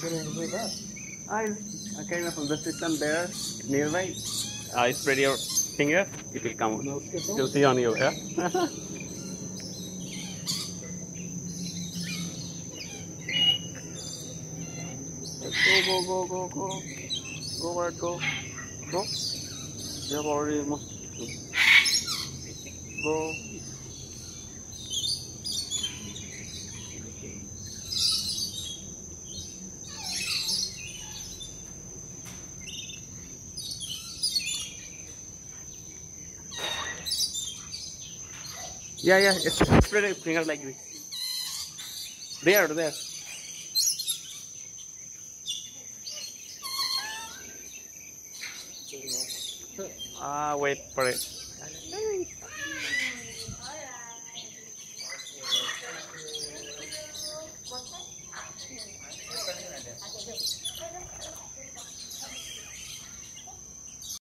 that? I, I came from the system there nearby. I spread your finger, it will come. No You'll see on you, yeah? go, go, go, go, go. Go where go. Go. You have already almost. Go. Yeah, yeah, it's spread your finger like this. There, there. Ah, wait for it.